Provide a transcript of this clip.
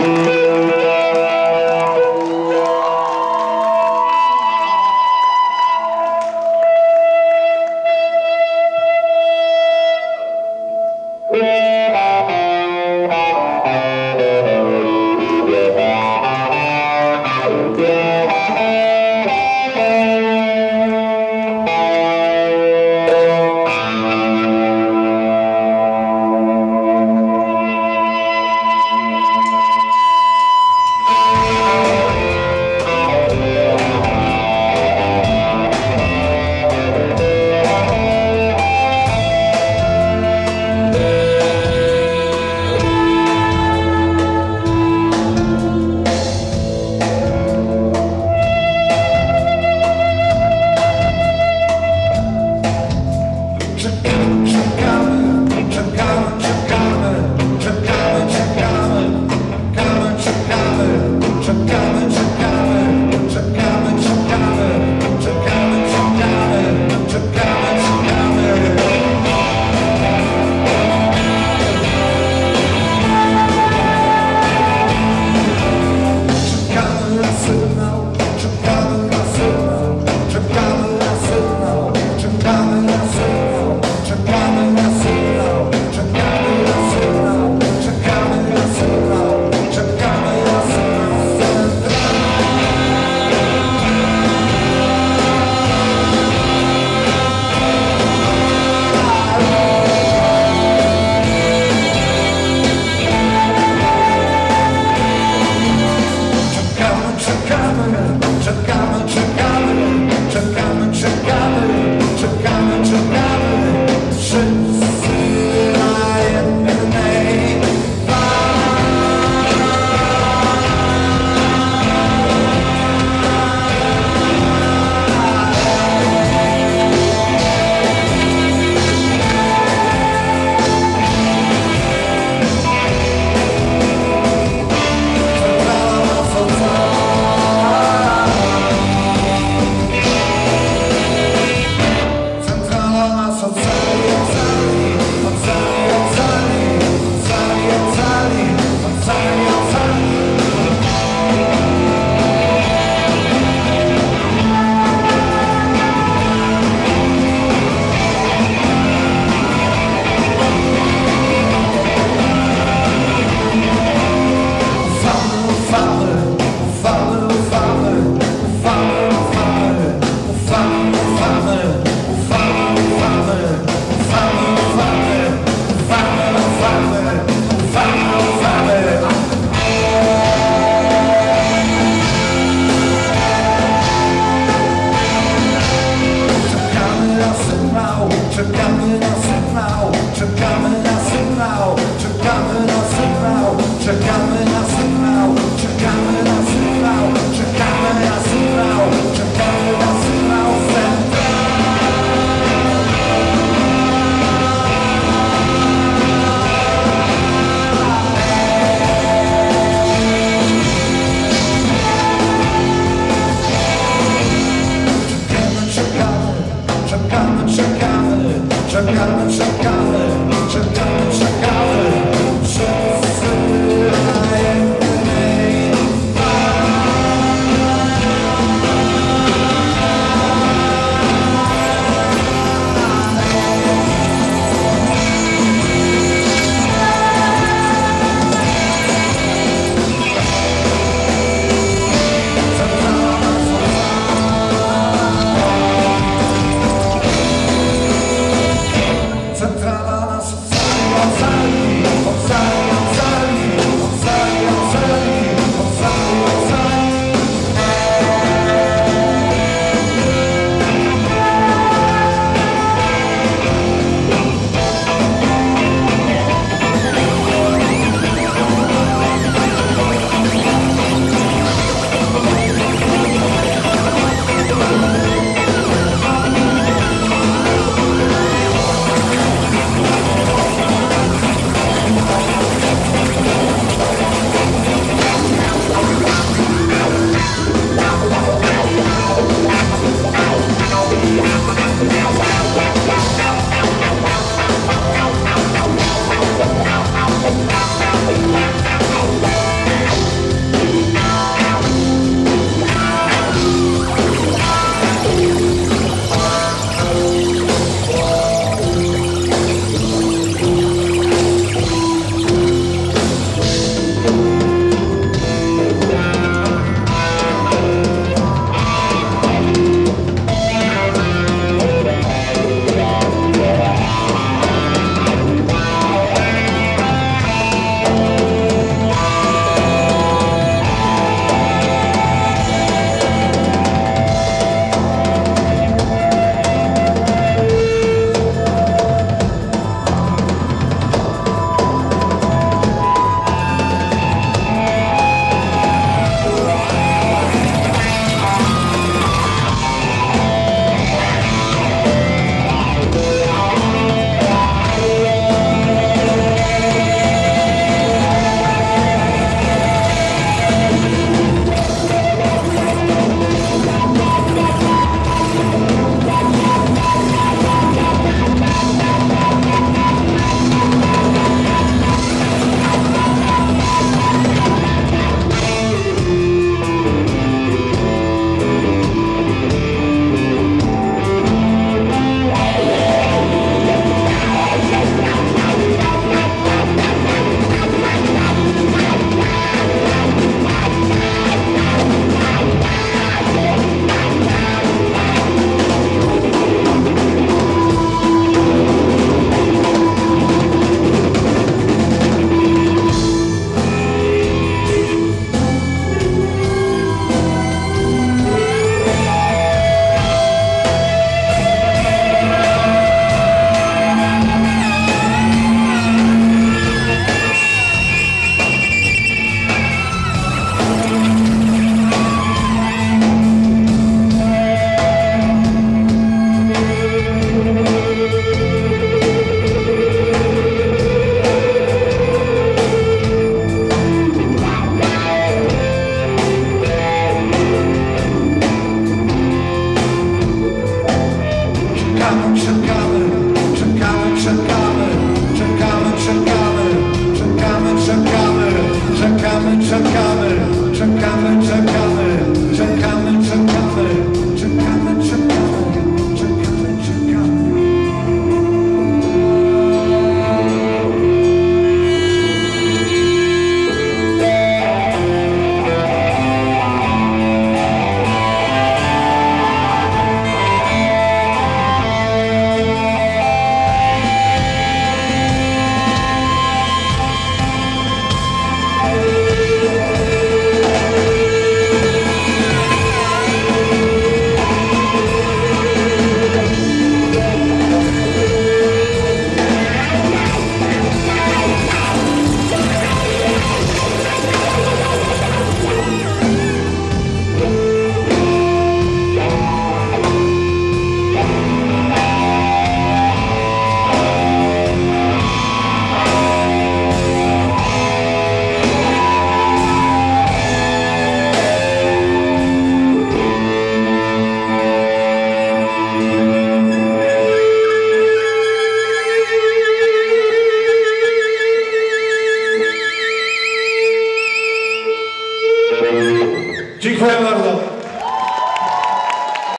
Música Whoa.